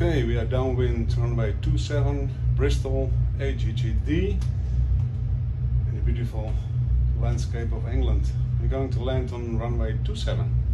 Okay, we are downwind runway 27, Bristol, EGGD, in the beautiful landscape of England. We're going to land on runway 27.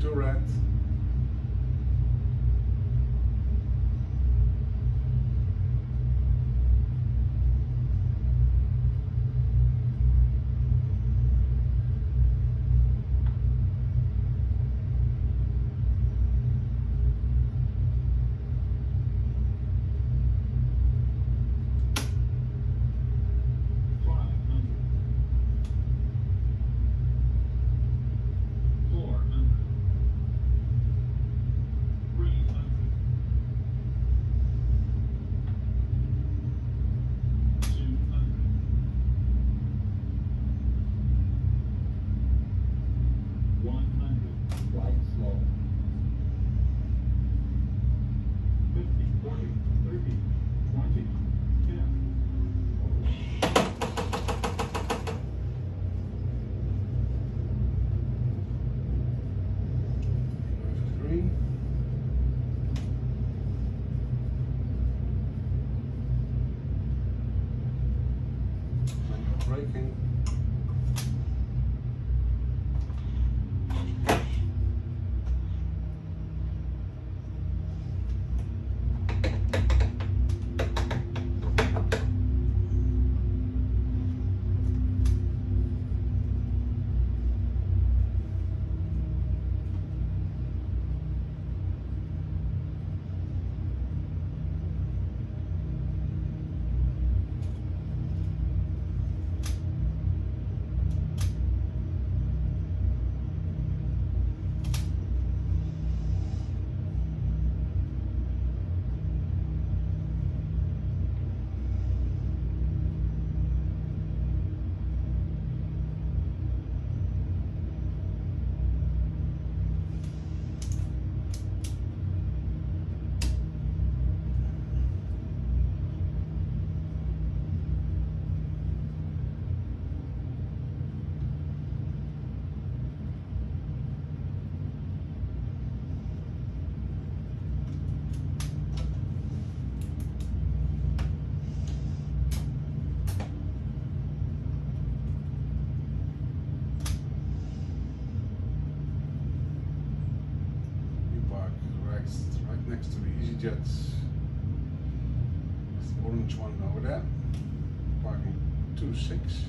Two rats. Manual braking. Next to the EasyJet. Orange one over there. Parking two six.